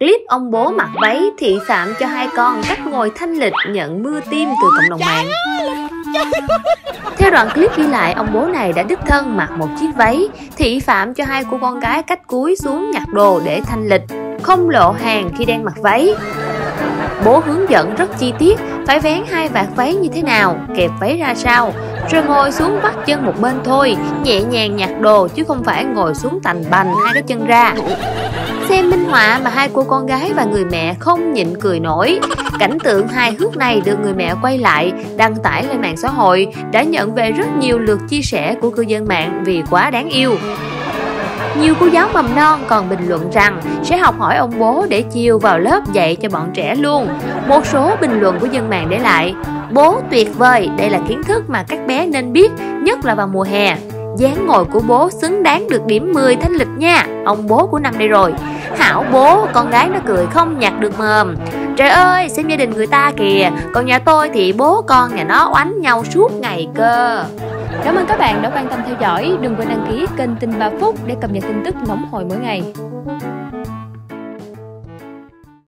Clip ông bố mặc váy thị phạm cho hai con cách ngồi thanh lịch nhận mưa tim từ cộng đồng mạng. Theo đoạn clip ghi lại, ông bố này đã đích thân mặc một chiếc váy thị phạm cho hai cô con gái cách cúi xuống nhặt đồ để thanh lịch, không lộ hàng khi đang mặc váy. Bố hướng dẫn rất chi tiết phải vén hai vạt váy như thế nào, kẹp váy ra sao, rồi ngồi xuống bắt chân một bên thôi, nhẹ nhàng nhặt đồ chứ không phải ngồi xuống tành bành hai cái chân ra. Xem minh họa mà hai cô con gái và người mẹ không nhịn cười nổi. Cảnh tượng hài hước này được người mẹ quay lại, đăng tải lên mạng xã hội, đã nhận về rất nhiều lượt chia sẻ của cư dân mạng vì quá đáng yêu. Nhiều cô giáo mầm non còn bình luận rằng sẽ học hỏi ông bố để chiều vào lớp dạy cho bọn trẻ luôn. Một số bình luận của dân mạng để lại Bố tuyệt vời, đây là kiến thức mà các bé nên biết, nhất là vào mùa hè dáng ngồi của bố xứng đáng được điểm 10 thanh lịch nha Ông bố của năm đây rồi Hảo bố, con gái nó cười không nhặt được mồm. Trời ơi, xem gia đình người ta kìa. Còn nhà tôi thì bố con nhà nó oánh nhau suốt ngày cơ. Cảm ơn các bạn đã quan tâm theo dõi. Đừng quên đăng ký kênh Tin 3 Phút để cập nhật tin tức nóng hồi mỗi ngày.